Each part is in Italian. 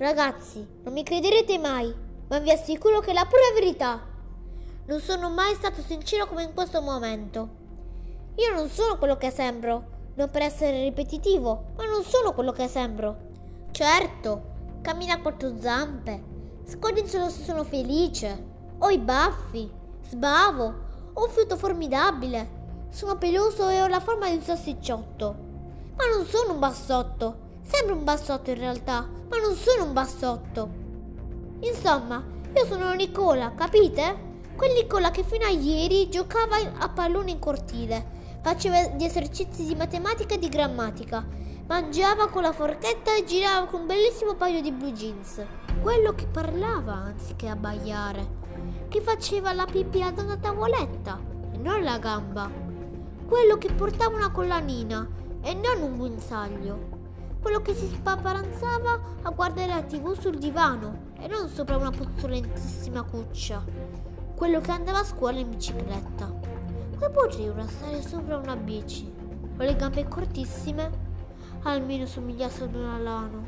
Ragazzi, non mi crederete mai, ma vi assicuro che è la pura verità. Non sono mai stato sincero come in questo momento. Io non sono quello che sembro, non per essere ripetitivo, ma non sono quello che sembro. Certo, cammina a quattro zampe, scordi se sono felice, ho i baffi, sbavo, ho un fiuto formidabile, sono peloso e ho la forma di un salsicciotto. Ma non sono un bassotto, sembro un bassotto in realtà, ma non sono un bassotto. Insomma, io sono Nicola, capite? Quel Nicola che fino a ieri giocava a pallone in cortile faceva gli esercizi di matematica e di grammatica, mangiava con la forchetta e girava con un bellissimo paio di blue jeans. Quello che parlava anziché abbaiare, che faceva la pipì ad una tavoletta e non la gamba. Quello che portava una collanina e non un guinzaglio. Quello che si spaparanzava a guardare la tv sul divano e non sopra una puzzolentissima cuccia. Quello che andava a scuola in bicicletta. Come ora stare sopra una bici? Ho le gambe cortissime, almeno somigliasse ad un alano.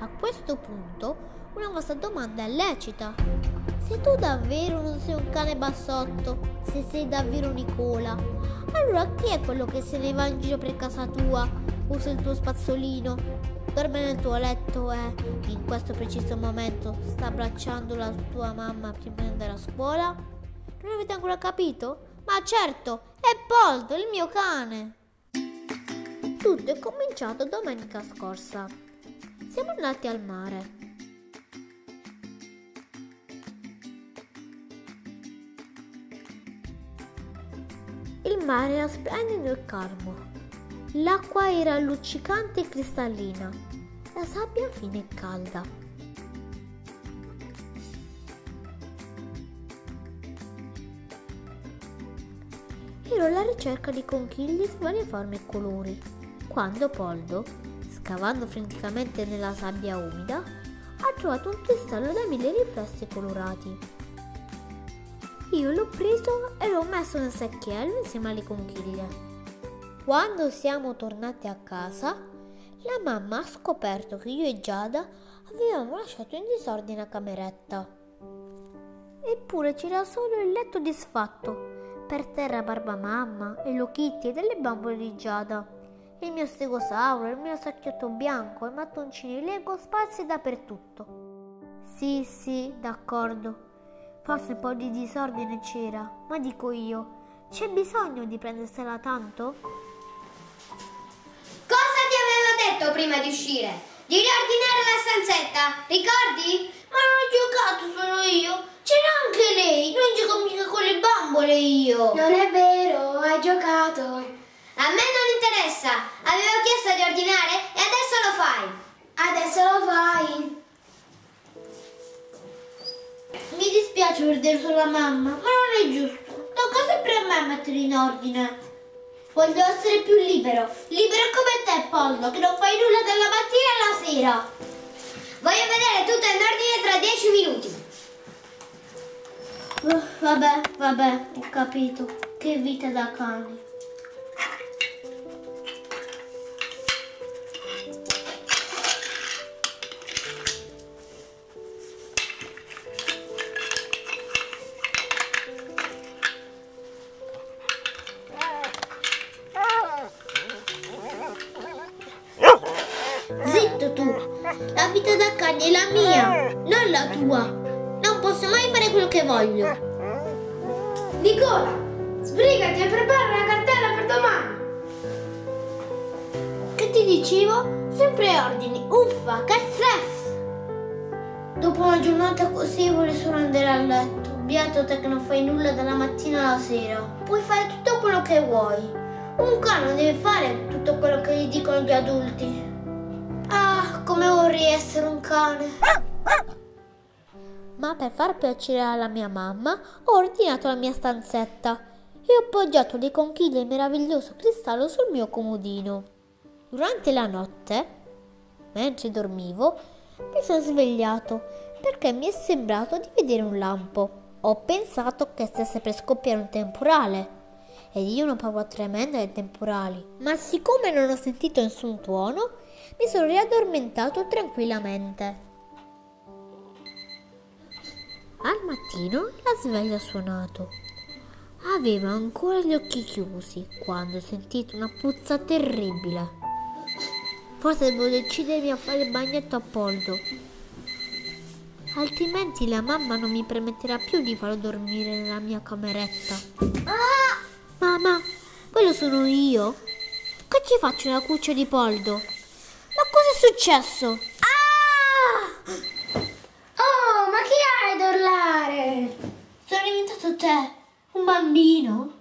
A questo punto una vostra domanda è lecita. Se tu davvero non sei un cane bassotto, se sei davvero Nicola, allora chi è quello che se ne va in giro per casa tua, usa il tuo spazzolino, Dorme nel tuo letto e in questo preciso momento sta abbracciando la tua mamma prima di andare a scuola? Non avete ancora capito? Ma certo, è Poldo, il mio cane! Tutto è cominciato domenica scorsa. Siamo andati al mare. Mare era splendido e calmo. L'acqua era luccicante e cristallina, la sabbia fine e calda. Ero alla ricerca di conchiglie di varie forme e colori, quando Poldo, scavando freneticamente nella sabbia umida, ha trovato un cristallo da mille riflessi colorati. Io l'ho preso e l'ho messo nel secchiello insieme alle conchiglie. Quando siamo tornati a casa, la mamma ha scoperto che io e Giada avevamo lasciato in disordine la cameretta. Eppure c'era solo il letto disfatto, per terra barba mamma e l'occhitti e delle bambole di Giada, il mio stegosauro, il mio sacchiotto bianco e mattoncini Lego sparsi dappertutto. Sì, sì, d'accordo. Forse un po' di disordine c'era, ma dico io, c'è bisogno di prendersela tanto? detto prima di uscire? Di riordinare la stanzetta, ricordi? Ma non ho giocato solo io, c'era anche lei, non gioco mica con le bambole io. Non è vero, hai giocato. A me non interessa, avevo chiesto di ordinare e adesso lo fai. Adesso lo fai. Mi dispiace vedere solo la mamma, ma non è giusto. Tocca sempre a me mettere in ordine. Voglio essere più libero. Libero come te, Pollo, che non fai nulla dalla mattina alla sera. Voglio vedere tutto in ordine tra dieci minuti. Uh, vabbè, vabbè, ho capito. Che vita da cani. Sera. Puoi fare tutto quello che vuoi. Un cane deve fare tutto quello che gli dicono gli adulti. Ah, come vorrei essere un cane. Ma per far piacere alla mia mamma ho ordinato la mia stanzetta e ho appoggiato le conchiglie meraviglioso cristallo sul mio comodino. Durante la notte, mentre dormivo, mi sono svegliato perché mi è sembrato di vedere un lampo. Ho pensato che stesse per scoppiare un temporale ed io una paura tremenda dei temporali. Ma siccome non ho sentito nessun tuono, mi sono riaddormentato tranquillamente. Al mattino la sveglia ha suonato. Avevo ancora gli occhi chiusi quando ho sentito una puzza terribile. Forse devo decidermi a fare il bagnetto a Poldo. Altrimenti la mamma non mi permetterà più di farlo dormire nella mia cameretta. Ah! Mamma, quello sono io. Che ci faccio nella cuccia di Poldo? Ma cosa è successo? Ah! Oh, ma chi hai ad urlare? Sono diventato te, un bambino.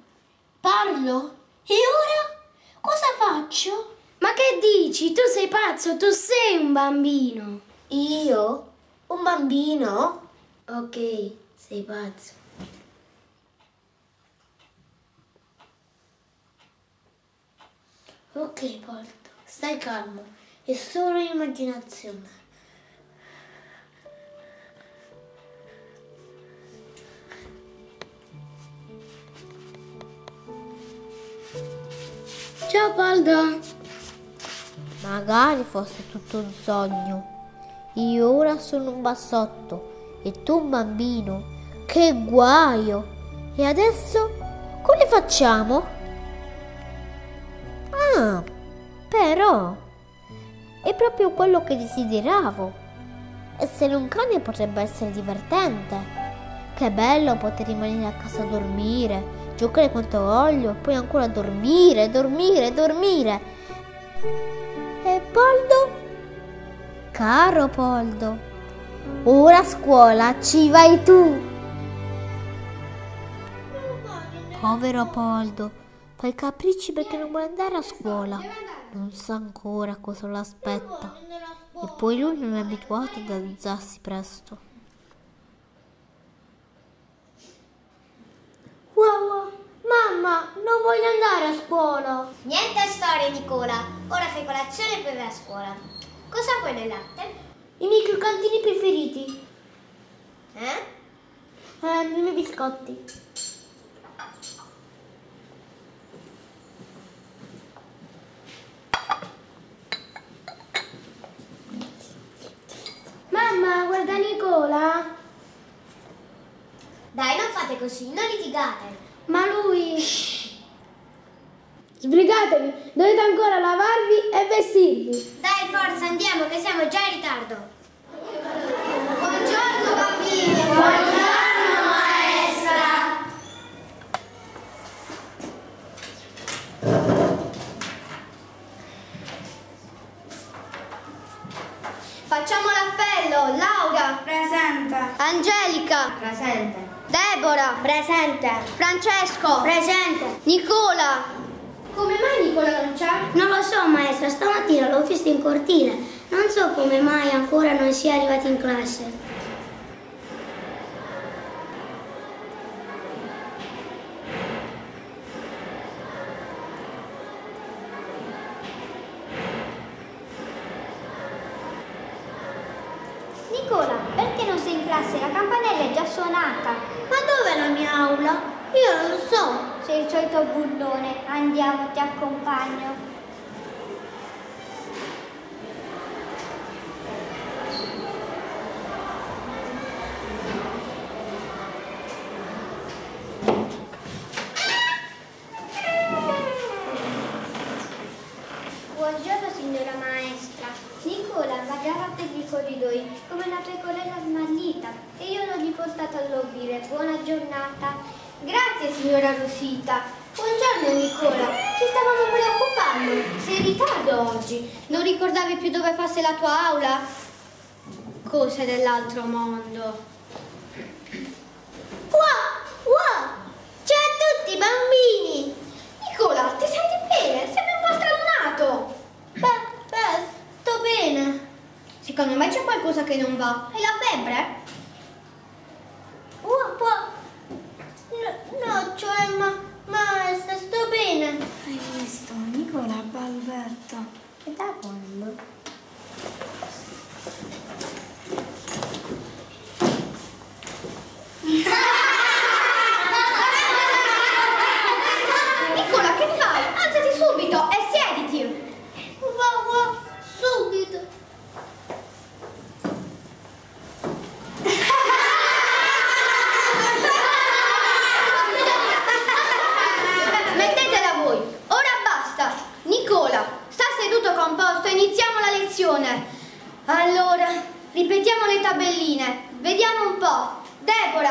Parlo. E ora cosa faccio? Ma che dici? Tu sei pazzo, tu sei un bambino. Io? Un bambino? Ok, sei pazzo. Ok, Poldo, stai calmo. È solo immaginazione. Ciao Poldo. Magari fosse tutto un sogno. Io ora sono un bassotto e tu un bambino. Che guaio! E adesso come facciamo? Ah, però è proprio quello che desideravo. Essere un cane potrebbe essere divertente. Che bello poter rimanere a casa a dormire, giocare quanto voglio, poi ancora dormire, dormire, dormire. E Poldo? Caro Poldo, ora a scuola ci vai tu. Povero Poldo, fa i capricci perché non vuole andare a scuola. Non sa ancora cosa lo aspetta. E poi lui non è abituato ad alzarsi presto. Wow, mamma, non voglio andare a scuola. Niente storie, Nicola. Ora fai colazione e poi vai a scuola. Cosa vuoi nel latte? I miei croccantini preferiti. Eh? Eh, i miei biscotti. Mamma, guarda Nicola. Dai, non fate così, non litigate. Ma lui... Sbrigatevi, dovete ancora lavarvi e vestirvi. Dai, forza, andiamo che siamo già in ritardo. Buongiorno bambini. Buongiorno maestra. Facciamo l'appello. Laura. Presente. Angelica. Presente. Deborah. Presente. Francesco. Presente. Nicola. Come mai Nicola non c'è? Non lo so, maestra, stamattina l'ho visto in cortile. Non so come mai ancora non sia arrivato in classe. Nicola, perché non sei in classe? La campanella è già suonata. Ma dov'è la mia aula? Io non so. Sei il solito bullone. Andiamo, ti accompagno. Buongiorno signora maestra. Nicola vagava per i corridoi come una pecorella smarrita e io l'ho riportato all'ovile. Buona giornata. Grazie signora Rosita. Buongiorno Nicola. Ci stavamo preoccupando. Sei in ritardo oggi. Non ricordavi più dove fosse la tua aula? Cose dell'altro mondo. Wow, wow! Ciao a tutti bambini! Nicola, ti senti bene? Sembri un po' stralunato. Beh, beh, sto bene. Secondo me c'è qualcosa che non va. Hai la febbre? Wow, wow. No, cioè, ma, maestra, sto bene. Hai visto? Nicola balbetta. E da quando?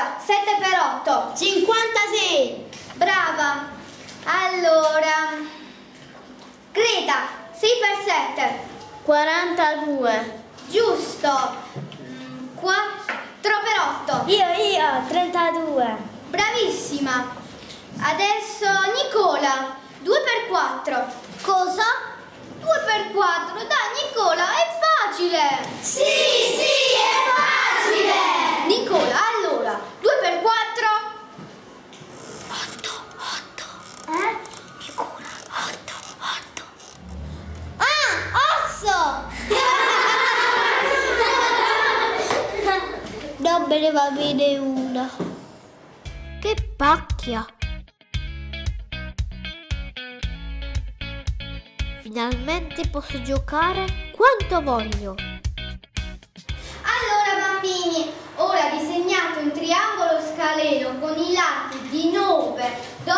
Deborah, 7 per 8. 56. Brava. Allora, Greta, 6 per 7. 42. Giusto. 4 per 8. Io, io, 32. Bravissima. Adesso Nicola, 2 per 4. Cosa? 2 per 4. Dai Nicola, è facile. Sì, sì, è facile! Nicola, non me ne va bene una. Che pacchia! Finalmente posso giocare quanto voglio. Allora bambini, ora disegnate un triangolo scaleno con i lati di 9, 12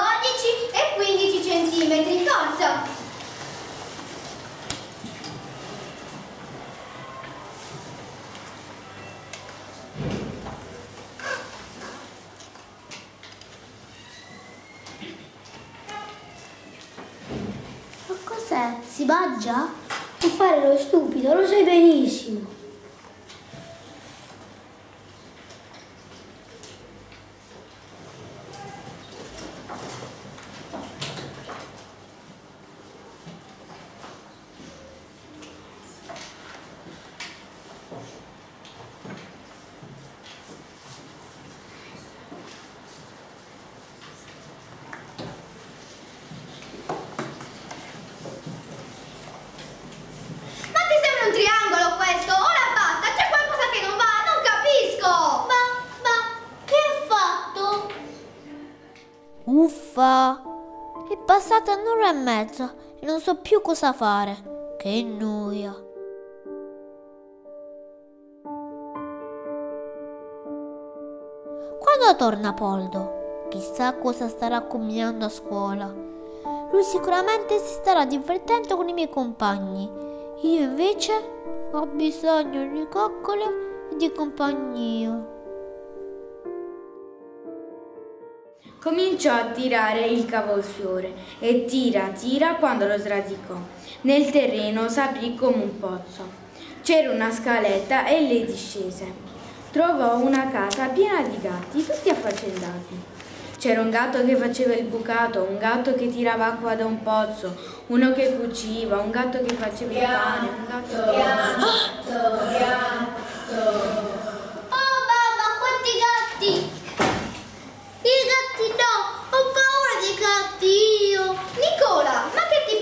e 15 centimetri. Forza! Mangia? Non fare lo stupido, lo sai benissimo. Ma ti sembra un triangolo questo? Ora basta, c'è qualcosa che non va, non capisco! Ma, ma, che hai fatto? Uffa! È passata un'ora e mezza e non so più cosa fare. Che noia. Quando torna Poldo? Chissà cosa starà combinando a scuola. Lui sicuramente si starà divertendo con i miei compagni. Io invece ho bisogno di coccole e di compagnia. Cominciò a tirare il cavolfiore e tira, tira quando lo sradicò. Nel terreno s'aprì come un pozzo. C'era una scaletta e lei discese. Trovò una casa piena di gatti, tutti affaccendati. C'era un gatto che faceva il bucato, un gatto che tirava acqua da un pozzo, uno che cuciva, un gatto che faceva il pane, un gatto che... Oh mamma, quanti gatti! I gatti no! Ho paura dei gatti io! Nicola, ma che ti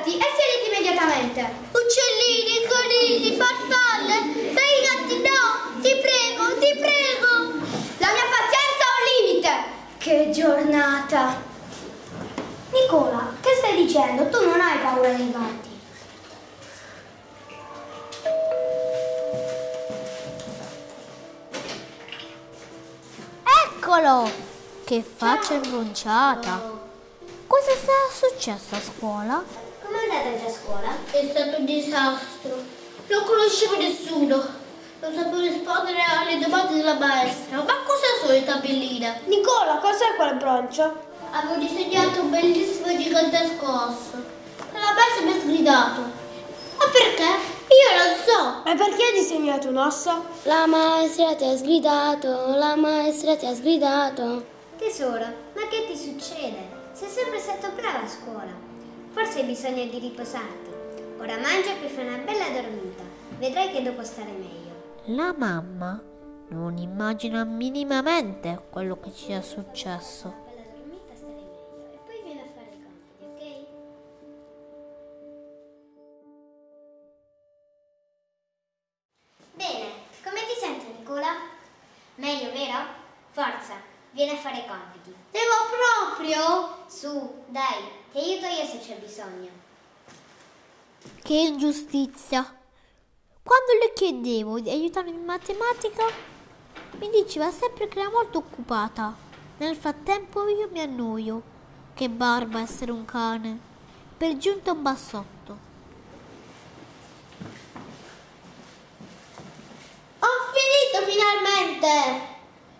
Alzati e siediti immediatamente! Uccellini, conigli, farfalle! Ma i gatti no! Ti prego, ti prego! La mia pazienza ha un limite! Che giornata! Nicola, che stai dicendo? Tu non hai paura dei gatti. Eccolo! Che faccia imbronciata! Cosa sarà successo a scuola? Come andate già a scuola? È stato un disastro. Non conoscevo nessuno. Non sapevo rispondere alle domande della maestra. Ma cosa sono le tabelline? Nicola, cos'è quel broncio? Avevo disegnato un bellissimo gigantesco osso. La maestra mi ha sgridato. Ma perché? Io non so. E perché hai disegnato un osso? La maestra ti ha sgridato, la maestra ti ha sgridato. Tesoro, ma che ti succede? Sei sempre stato brava a scuola. Forse hai bisogno di riposarti. Ora mangia e poi fai una bella dormita. Vedrai che dopo starai meglio. La mamma non immagina minimamente quello che ci è successo. Bella dormita starai meglio. E poi vieni a fare i compiti, ok? Bene, come ti senti Nicola? Meglio, vero? Forza, vieni a fare i compiti. Devo proprio? Su, dai, ti aiuto io se c'è bisogno. Che ingiustizia. Quando le chiedevo di aiutarmi in matematica, mi diceva sempre che era molto occupata. Nel frattempo io mi annoio. Che barba essere un cane. Per giunta un bassotto. Ho finito finalmente!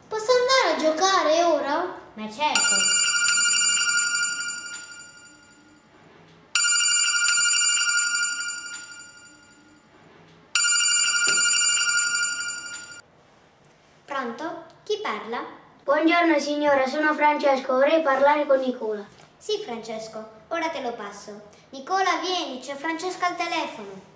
Posso andare a giocare ora? Ma certo! Parla? Buongiorno signora, sono Francesco, vorrei parlare con Nicola. Sì, Francesco, ora te lo passo. Nicola, vieni, c'è Francesco al telefono.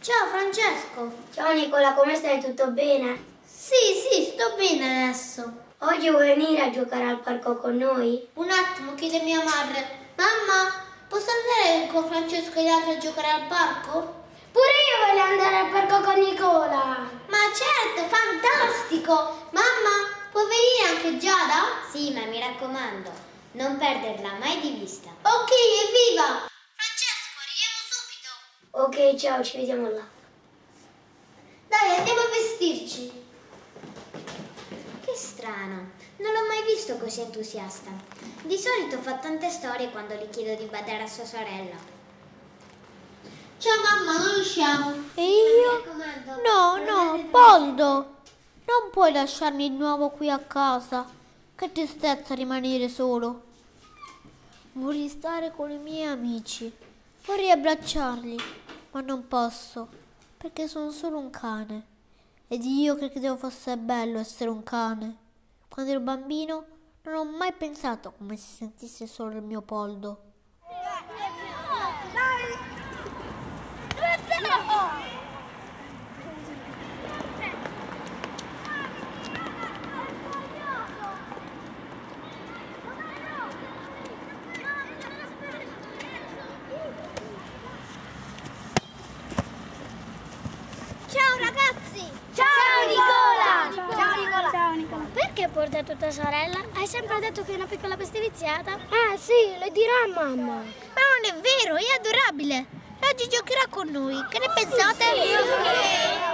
Ciao Francesco. Ciao Nicola, come stai? Tutto bene? Sì, sì, sto bene adesso. Oggi vuoi venire a giocare al parco con noi? Un attimo, chiede mia madre. Mamma, posso andare con Francesco e gli altri a giocare al parco? Pure io voglio andare al parco con Nicola. Ma certo, fantastico! Mamma, può venire anche Giada? Sì, ma mi raccomando, non perderla mai di vista. Ok, evviva! Francesco, arriviamo subito! Ok, ciao, ci vediamo là. Dai, andiamo a vestirci. Che strano, non l'ho mai visto così entusiasta. Di solito fa tante storie quando gli chiedo di badare a sua sorella. Ciao mamma, noi usciamo. E io? No, non no, Poldo! Non puoi lasciarmi di nuovo qui a casa. Che tristezza rimanere solo. Vorrei stare con i miei amici. Vorrei abbracciarli, ma non posso, perché sono solo un cane. Ed io che credevo fosse bello essere un cane. Quando ero bambino non ho mai pensato come si sentisse solo il mio poldo. Ciao ragazzi! Ciao Nicola! Ciao Nicola! Ciao Nicola! Perché portato tua sorella? Hai sempre detto che è una piccola bestiviziata? Ah sì, lo dirò a mamma. Ma non è vero, è adorabile. Oggi giocherà con noi. Che ne pensate? Va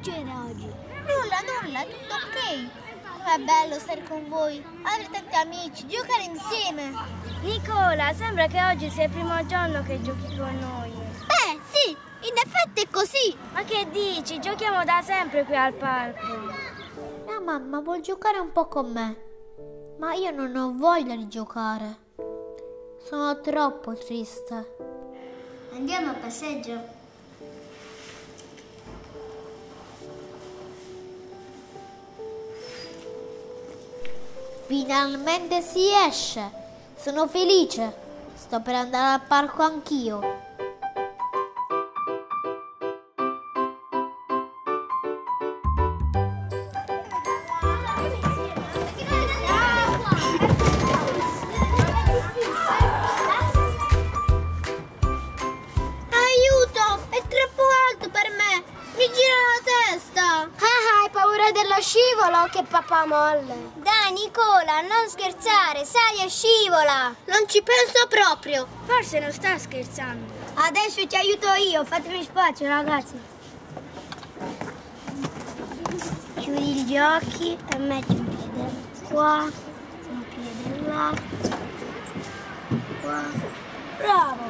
succede oggi? Nulla, nulla, tutto ok. Com'è bello stare con voi, avere tanti amici, giocare insieme. Nicola, sembra che oggi sia il primo giorno che giochi con noi. Beh, sì, in effetti è così. Ma che dici? Giochiamo da sempre qui al parco. La mamma vuol giocare un po' con me, ma io non ho voglia di giocare. Sono troppo triste. Andiamo a passeggio. Finalmente si esce. Sono felice. Sto per andare al parco anch'io. Aiuto! È troppo alto per me! Mi gira la testa! Hai paura dello scivolo? Che papà molle. Dai Nicola, non scherzare, sali e scivola! Non ci penso proprio! Forse non sta scherzando. Adesso ti aiuto io, fatemi spazio ragazzi. Chiudi gli occhi e metti un piede qua, un piede là, qua. Bravo!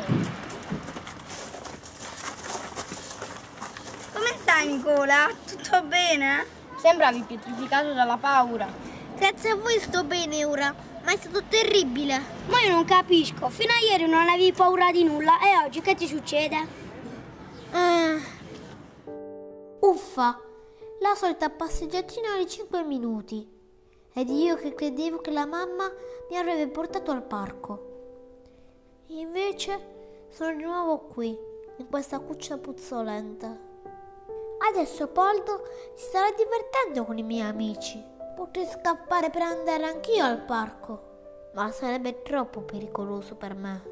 Come stai Nicola? Tutto bene? Sembravi pietrificato dalla paura. Grazie a voi sto bene ora, ma è stato terribile. Ma io non capisco, fino a ieri non avevi paura di nulla e oggi che ti succede? Eh. Uffa, la solita passeggiatina di 5 minuti. Ed io che credevo che la mamma mi avrebbe portato al parco. Invece sono di nuovo qui, in questa cuccia puzzolente. Adesso Poldo si starà divertendo con i miei amici. Potrei scappare per andare anch'io al parco, ma sarebbe troppo pericoloso per me.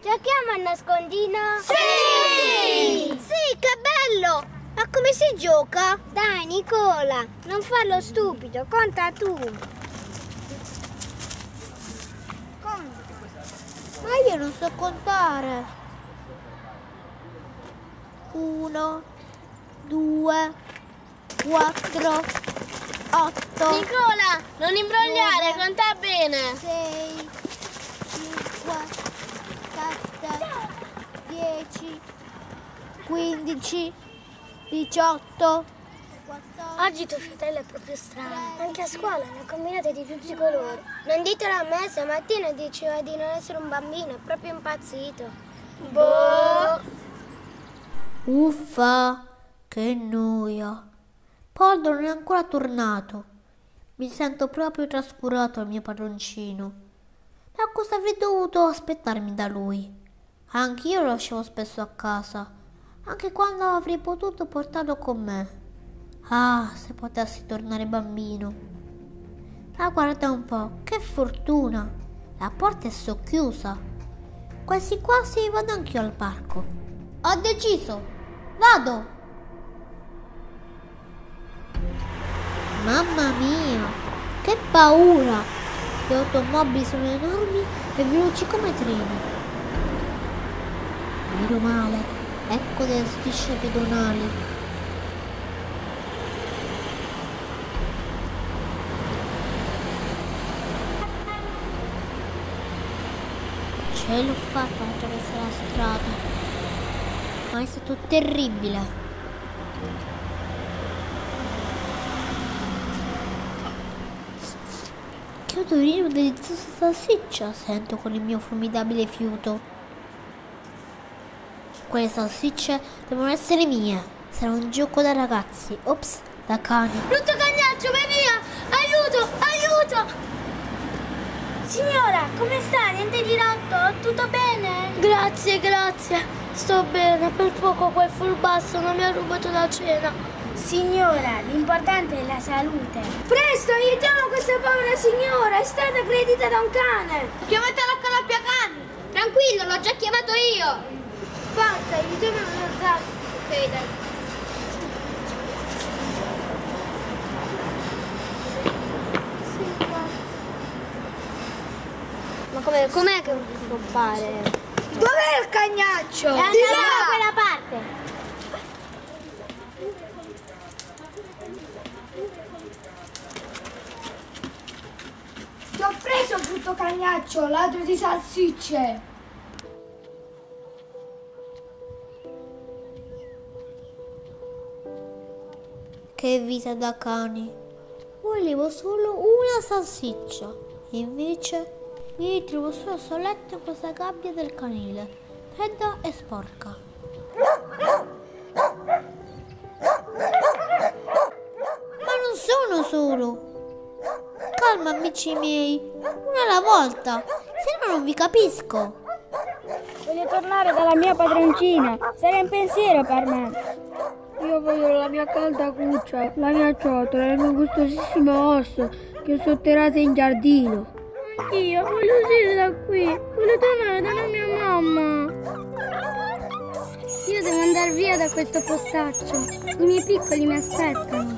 Giochiamo a nascondino? Sì! Sì, che bello! Ma come si gioca? Dai Nicola, non farlo stupido, conta tu. Ma io non so contare. Uno, due, quattro, otto, Nicola, non imbrogliare, conta bene. sei, cinque, sette, dieci, quindici, diciotto, quattordici. Oggi tuo fratello è proprio strano. Anche a scuola ne ha combinate di tutti i colori. Non ditelo a me, stamattina diceva di non essere un bambino, è proprio impazzito. Boh. Uffa, che noia. Poldo non è ancora tornato. Mi sento proprio trascurato al mio padroncino. Ma cosa avrei dovuto aspettarmi da lui? Anch'io lo lasciavo spesso a casa, anche quando avrei potuto portarlo con me. Ah, se potessi tornare bambino. Ma guarda un po', che fortuna! La porta è socchiusa. Quasi quasi vado anch'io al parco. Ho deciso! Vado! Mamma mia, che paura! Le automobili sono enormi e veloci come treni. Meno male, ecco delle strisce pedonali. Ce l'ho fatta a attraversare la strada, ma è stato terribile. Odorino delizioso salsiccia sento con il mio formidabile fiuto. Quelle salsicce devono essere mie. Sarà un gioco da ragazzi. Ops, da cani. Brutto cagnaccio, vai via! Aiuto, aiuto! Signora, come sta? Niente di rotto? Tutto bene? Grazie, grazie. Sto bene, per poco quel furbasso non mi ha rubato la cena. Signora, l'importante è la salute. Presto, aiutiamo questa povera signora, è stata aggredita da un cane. Chiamate la canoppia cani! Tranquillo, l'ho già chiamato io! Forza, aiutiamo a alzarsi. Ok, dai. Ma come, com'è che può fare? Dov'è il cagnaccio? È andato da quella parte. Ti ho brutto cagnaccio, ladro di salsicce. Che vita da cani. Volevo solo una salsiccia. E invece mi ritrovo solo soletto in questa gabbia del canile, fredda e sporca. Amici miei. Una alla volta, se no non vi capisco. Voglio tornare dalla mia padroncina. Sarà un pensiero per me. Io voglio la mia calda cuccia, la mia ciotola, il mio gustosissimo osso che ho sotterrato in giardino. Anch'io voglio uscire da qui. Voglio tornare dalla mia mamma. Andare via da questo postaccio. I miei piccoli mi aspettano.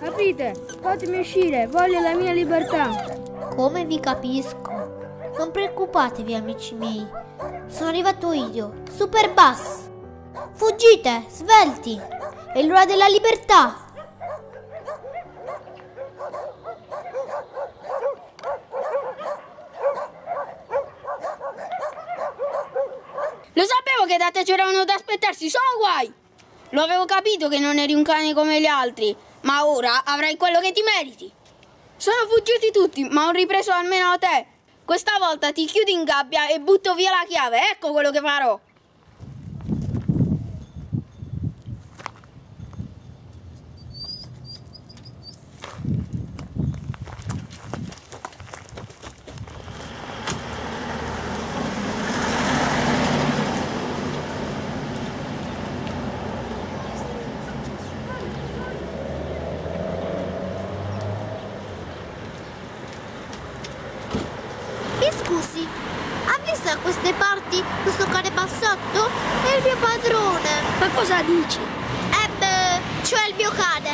Capite? Fatemi uscire, voglio la mia libertà. Come vi capisco. Non preoccupatevi, amici miei. Sono arrivato io, Super Bass. Fuggite, svelti. È l'ora della libertà. Lo sapevo che da te c'erano da aspettarsi solo guai. Lo avevo capito che non eri un cane come gli altri, ma ora avrai quello che ti meriti. Sono fuggiti tutti, ma ho ripreso almeno te. Questa volta ti chiudo in gabbia e butto via la chiave. Ecco quello che farò. Queste parti questo cane bassotto? È il mio padrone. Ma cosa dici? Eh beh, cioè il mio cane.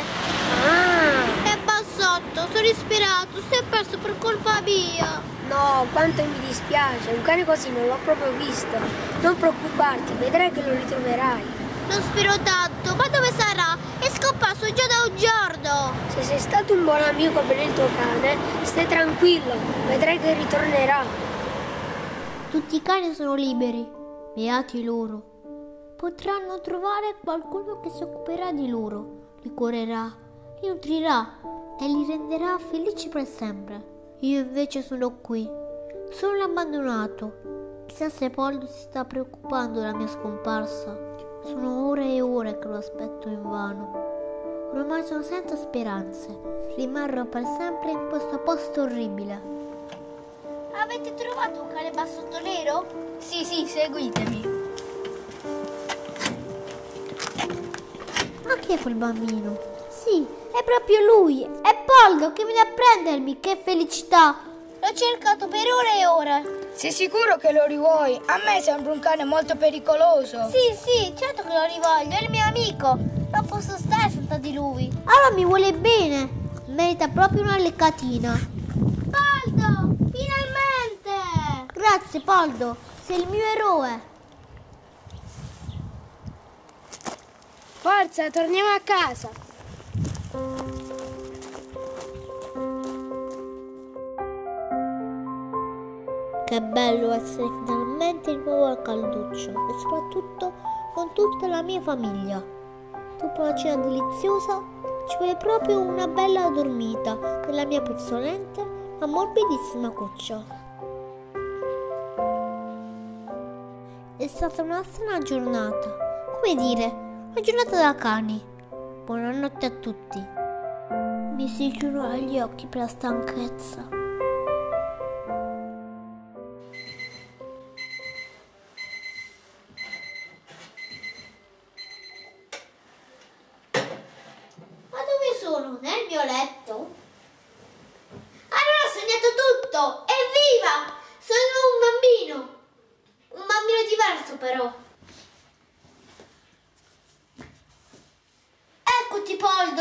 Ah, È bassotto, sono ispirato, si è perso per colpa mia. no, quanto mi dispiace. Un cane così non l'ho proprio visto. Non preoccuparti, vedrai che lo ritroverai. Non spero tanto, ma dove sarà? È scomparso già da un giorno. Se sei stato un buon amico per il tuo cane, stai tranquillo, vedrai che ritornerà. Tutti i cani sono liberi, beati loro. Potranno trovare qualcuno che si occuperà di loro, li curerà, li nutrirà e li renderà felici per sempre. Io invece sono qui, sono l'abbandonato. Chissà se Poldo si sta preoccupando della mia scomparsa. Sono ore e ore che lo aspetto invano. Ormai sono senza speranze. Rimarrò per sempre in questo posto orribile. Avete trovato un cane bassotto nero? Sì, sì, seguitemi. Ma chi è quel bambino? Sì, è proprio lui! È Poldo che viene a prendermi! Che felicità! L'ho cercato per ore e ore! Sei sicuro che lo rivuoi? A me sembra un cane molto pericoloso. Sì, sì, certo che lo rivoglio, è il mio amico! Non posso stare senza di lui! Allora mi vuole bene! Merita proprio una leccatina! Poldo! Finalmente! Grazie, Poldo! Sei il mio eroe! Forza, torniamo a casa. Che bello essere finalmente di nuovo al calduccio e soprattutto con tutta la mia famiglia. Dopo una cena deliziosa ci vuole proprio una bella dormita nella mia puzzolente ma morbidissima cuccia. È stata una strana giornata, come dire, una giornata da cani. Buonanotte a tutti. Mi si chiudono gli occhi per la stanchezza.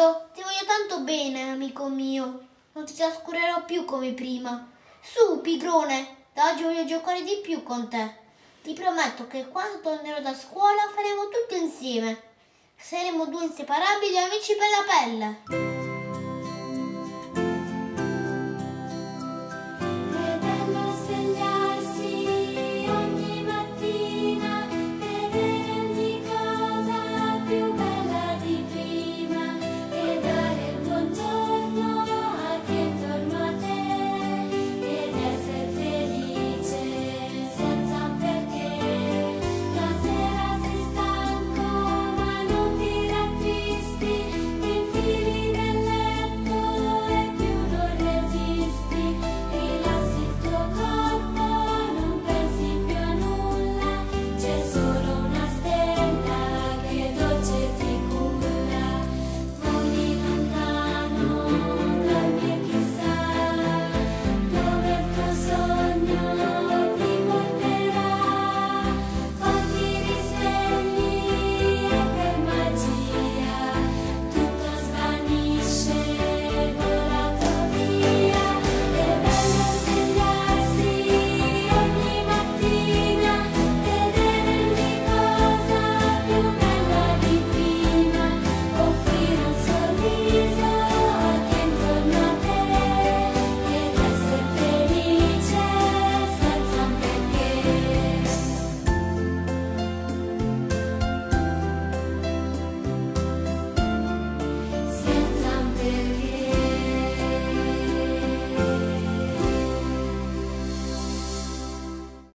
Poldo! Ti voglio tanto bene, amico mio. Non ti trascurerò più come prima. Su, pigrone, da oggi voglio giocare di più con te. Ti prometto che quando tornerò da scuola faremo tutto insieme. Saremo due inseparabili amici per la pelle.